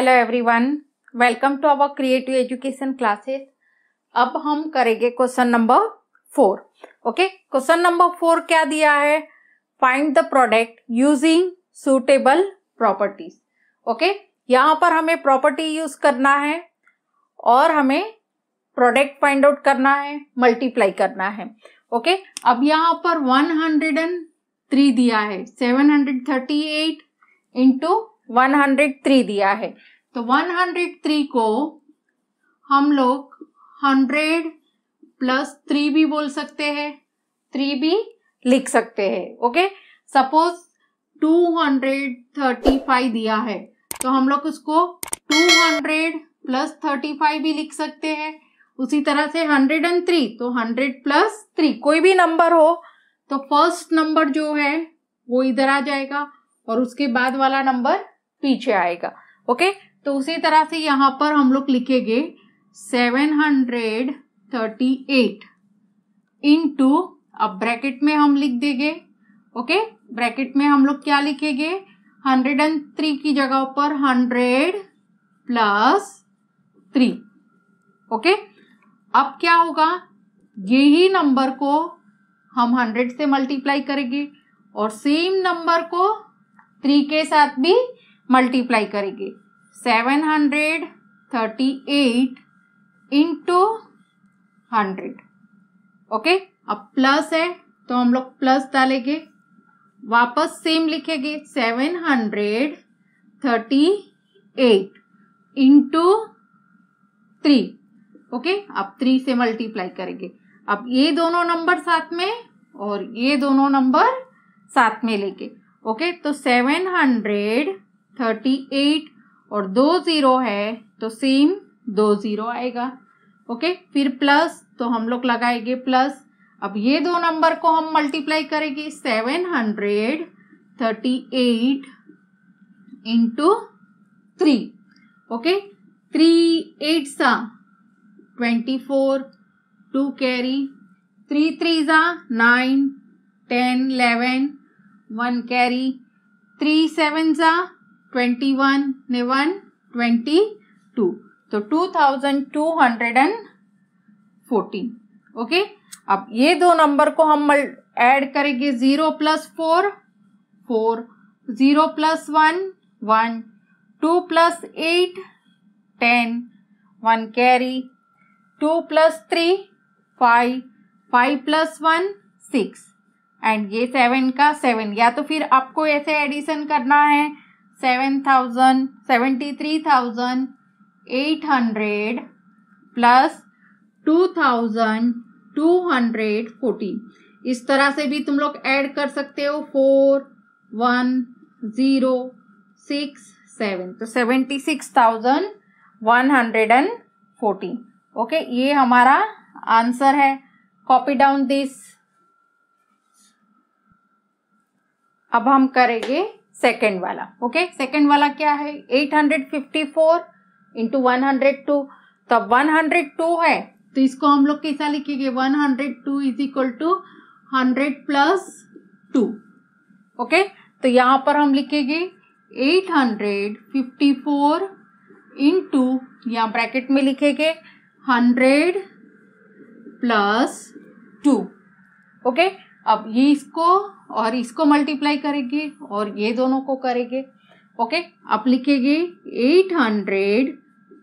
Hello everyone welcome to our creative education classes अब हम करेंगे question number four okay question number four क्या दिया है? Find the product using suitable properties okay यहाँ पर हमें प्रॉपर्टी यूज़ करना है और हमें प्रोडक्ट फाइंड आउट करना है मल्टीप्लाई करना है. Okay okay? अब यहाँ पर 103 दिया है. 738 इंटू 103 दिया है। तो 103 को हम लोग 100 प्लस थ्री भी बोल सकते हैं। थ्री भी लिख सकते हैं ओके? सपोज़ 235 दिया है तो हम लोग उसको 200 प्लस 35 भी लिख सकते हैं। उसी तरह से 103 तो 100 प्लस थ्री कोई भी नंबर हो तो फ़र्स्ट नंबर जो है वो इधर आ जाएगा और उसके बाद वाला नंबर पीछे आएगा ओके तो उसी तरह से यहाँ पर हम लोग लिखेंगे seven hundred thirty eight into अब ब्रैकेट में हम लिख देंगे ओके ब्रैकेट में हम लोग क्या लिखेंगे? हंड्रेड एंड थ्री की जगह पर हंड्रेड प्लस थ्री ओके अब क्या होगा? यही नंबर को हम हंड्रेड से मल्टीप्लाई करेंगे और सेम नंबर को थ्री के साथ भी मल्टीप्लाई करेंगे। Seven hundred thirty eight into hundred okay अब प्लस है तो हम लोग प्लस डालेंगे। वापस सेम लिखेंगे। Seven hundred thirty eight into three okay अब थ्री से मल्टीप्लाई करेंगे। अब ये दोनों नंबर साथ में और ये दोनों नंबर साथ में लेके ओके तो सेवन हंड्रेड थर्टी एट और दो ज़ीरो है तो सेम दो ज़ीरो आएगा। ओके फिर प्लस तो हम लोग लगाएँगे प्लस अब ये दो नंबर को हम मल्टीप्लाई करेंगे seven hundred thirty eight into three okay three eight सा twenty four two carry three three सा nine ten eleven one carry three seven सा ट्वेंटी वन ने वन, ट्वेंटी टू. तो two thousand two hundred and fourteen. Okay अब ये दो number को हम ऐड करेंगे zero plus four four zero plus one one two plus eight ten one carry two plus three five five plus one six and ये seven का seven या तो फिर आपको ऐसे एडिशन करना है seven thousand, seventy three thousand, eight hundred plus two thousand, two hundred fourteen. इस तरह से भी तुम लोग ऐड कर सकते हो four one zero six seven. तो seventy six thousand one hundred and fourteen. Okay, ये हमारा आंसर है। Copy down this. अब हम करेंगे सेकेंड वाला ओके सेकेंड वाला क्या है? Eight hundred fifty four into one hundred two तो वन हंड्रेड टू है तो इसको हम लोग कैसा लिखेंगे? One hundred two is equal to hundred plus two okay तो यहाँ पर हम लिखेंगे eight hundred fifty four into यहाँ ब्रैकेट में लिखेंगे हंड्रेड प्लस टू ओके अब ये इसको और इसको मल्टीप्लाई करेंगे और ये दोनों को करेंगे। ओके अब लिखेंगे eight hundred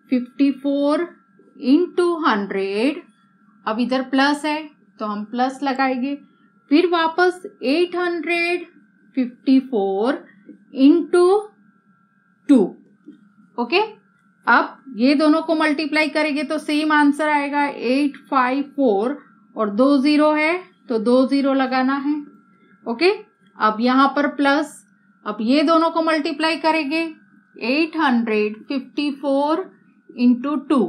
fifty four into hundred अब इधर प्लस है तो हम प्लस लगाएँगे। फिर वापस eight hundred fifty four into two okay अब ये दोनों को मल्टीप्लाई करेंगे तो सेम आंसर आएगा एट फाइव फोर और दो ज़ीरो है। तो दो ज़ीरो लगाना है, ओके? अब यहाँ पर प्लस अब ये दोनों को मल्टीप्लाई करेंगे eight hundred fifty four into two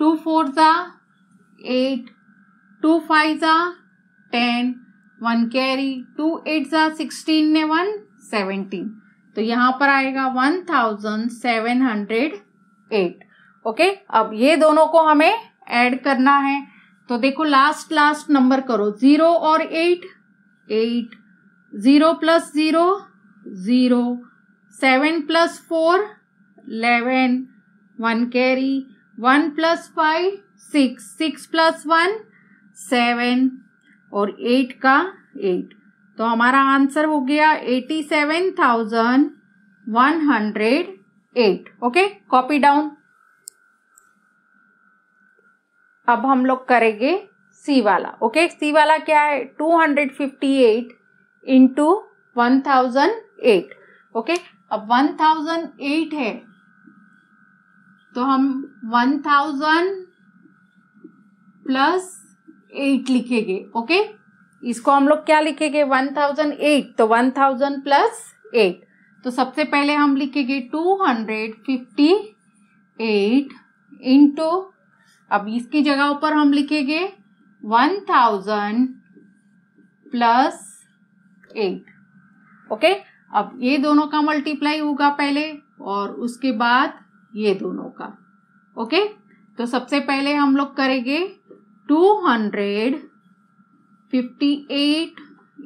two four ज़ा एट टू फाइव ज़ा ten one carry two eight ज़ा सिक्सटीन ने वन सेवेंटीन तो यहाँ पर आएगा one thousand seven hundred eight okay? अब ये दोनों को हमें ऐड करना है। तो देखो लास्ट लास्ट नंबर करो। ज़ीरो और eight eight zero plus zero zero seven plus four eleven one carry one plus five six six plus one seven और एट का एट तो हमारा आंसर हो गया eighty seven thousand one hundred eight okay copy down अब हम लोग करेंगे सी वाला ओके सी वाला क्या है? Two hundred fifty eight into one thousand eight okay अब वन थाउज़ेंड एट है तो हम वन थाउज़ेंड प्लस एट लिखेंगे ओके इसको हम लोग क्या लिखेंगे? वन थाउज़ेंड एट तो वन थाउज़ेंड प्लस एट तो सबसे पहले हम लिखेंगे two hundred fifty eight into अब इसकी जगह पर हम लिखेंगे one thousand plus eight. Okay? अब ये दोनों का मल्टीप्लाई होगा पहले और उसके बाद ये दोनों का। ओके? तो सबसे पहले हम लोग करेंगे two hundred fifty eight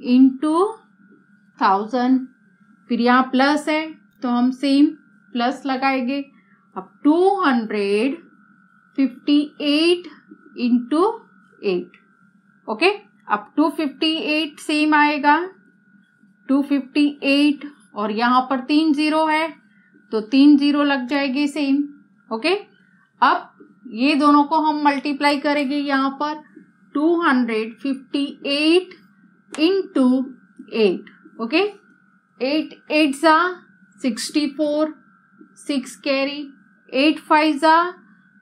into thousand. फिर यहाँ प्लस है तो हम सेम प्लस लगाएँगे। अब two hundred fifty eight into eight okay अब टू फिफ्टी एट सेम आएगा। टू फिफ्टी एट और यहाँ पर तीन ज़ीरो है तो तीन ज़ीरो लग जाएगी सेम ओके अब ये दोनों को हम मल्टीप्लाई करेंगे यहाँ पर। Two hundred fifty eight into eight okay eight eight ज़ा sixty four six carry eight five ज़ा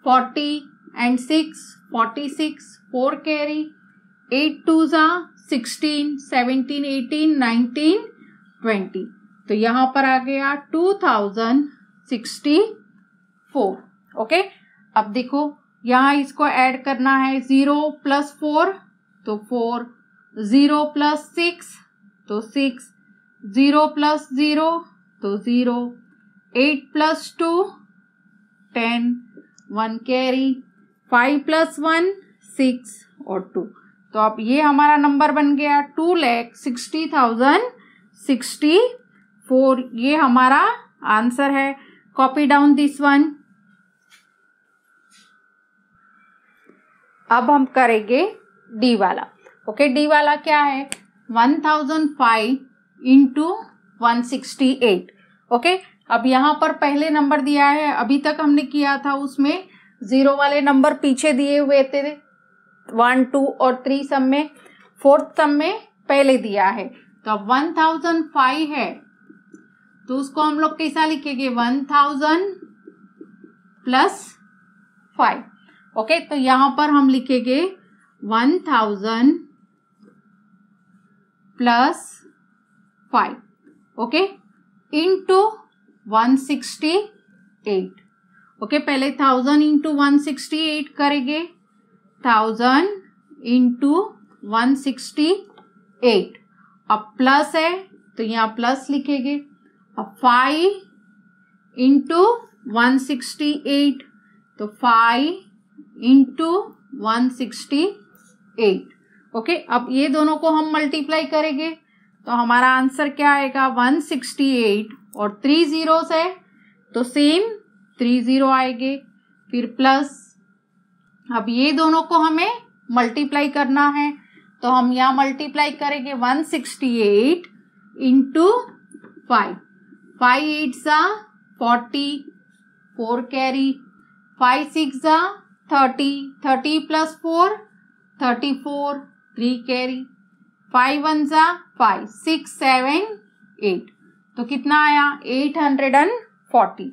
forty and six forty six four carry eight two ज़ा sixteen seventeen eighteen nineteen twenty तो यहाँ पर आ गया two thousand sixty four okay अब देखो, यहाँ इसको ऐड करना है ज़ीरो प्लस फोर तो फोर ज़ीरो प्लस सिक्स तो सिक्स ज़ीरो प्लस ज़ीरो तो zero eight plus two ten one carry, five plus one, six और टू। तो अब ये हमारा नंबर बन गया two lakh sixty thousand sixty four. ये हमारा आंसर है। Copy down this one. अब हम करेंगे डी वाला। ओके, डी वाला क्या है? One thousand five into one sixty eight. Okay अब यहाँ पर पहले नंबर दिया है, अभी तक हमने किया था उसमें ज़ीरो वाले नंबर पीछे दिए हुए थे। वन टू और थ्री सब में फोर्थ सब में पहले दिया है। तो अब वन थाउज़ेंड फाइव है। तो उसको हम लोग कैसा लिखेंगे? One thousand plus five okay तो यहाँ पर हम लिखेंगे one thousand plus five okay into 168 okay पहले thousand into one sixty eight करेंगे। Thousand into one sixty eight अब प्लस है तो यहाँ प्लस लिखेंगे। अब five into one sixty eight तो five into one sixty eight okay अब ये दोनों को हम मल्टीप्लाई करेंगे तो हमारा आंसर क्या आएगा? वन सिक्सटी एट और थ्री ज़ीरो है तो सेम थ्री ज़ीरो आएँगे। फिर प्लस अब ये दोनों को हमें मल्टीप्लाई करना है। तो हम यहाँ मल्टीप्लाई करेंगे one sixty eight into five five eight सा forty four carry five six सा thirty thirty plus four thirty four three carry five one सा फाइव सिक्स सेवन एट तो कितना आया? Eight hundred and forty.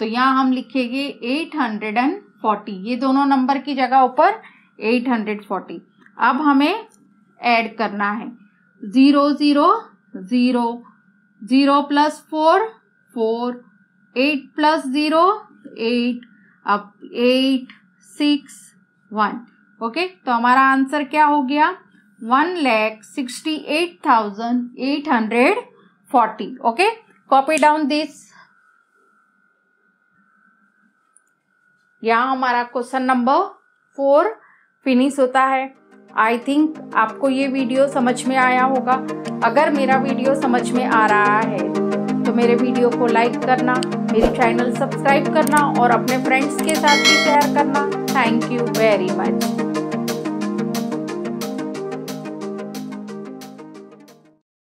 तो यहाँ हम लिखेंगे एट हंड्रेड एंड फोर्टी। ये दोनों नंबर की जगह ऊपर एट हंड्रेड फोर्टी। अब हमें ऐड करना है। Zero zero zero. Zero plus four four. Eight plus zero, eight. अब एट, सिक्स, वन। ओके? तो हमारा आंसर क्या हो गया? One lakh sixty eight thousand eight hundred forty okay copy down this यहाँ हमारा क्वेश्चन नंबर फोर फिनिश होता है। आई थिंक आपको ये वीडियो समझ में आया होगा। अगर मेरा वीडियो समझ में आ रहा है तो मेरे वीडियो को लाइक करना, मेरे चैनल सब्सक्राइब करना और अपने फ्रेंड्स के साथ भी शेयर करना। Thank you very much